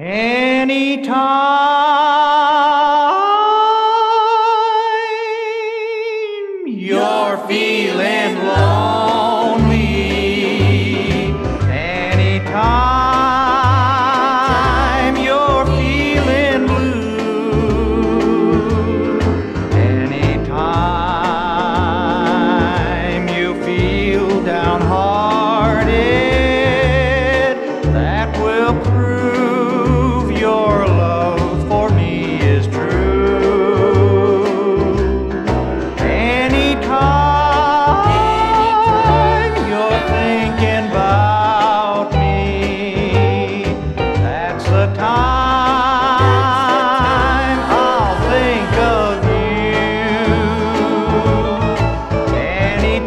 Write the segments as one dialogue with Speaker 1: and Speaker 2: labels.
Speaker 1: Anytime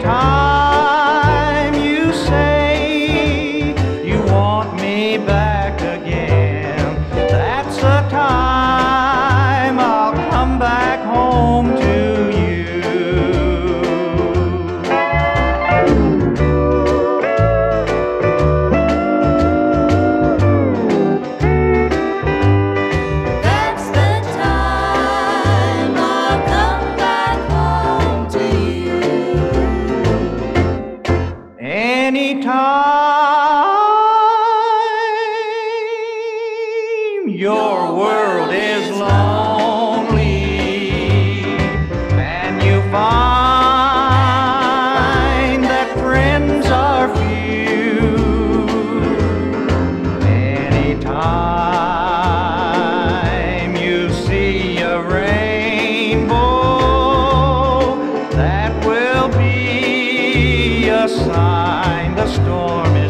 Speaker 1: Anytime you say you want me back again, anytime your world is lonely and you find that friends are few. Anytime you see a rainbow that a sign the storm